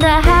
And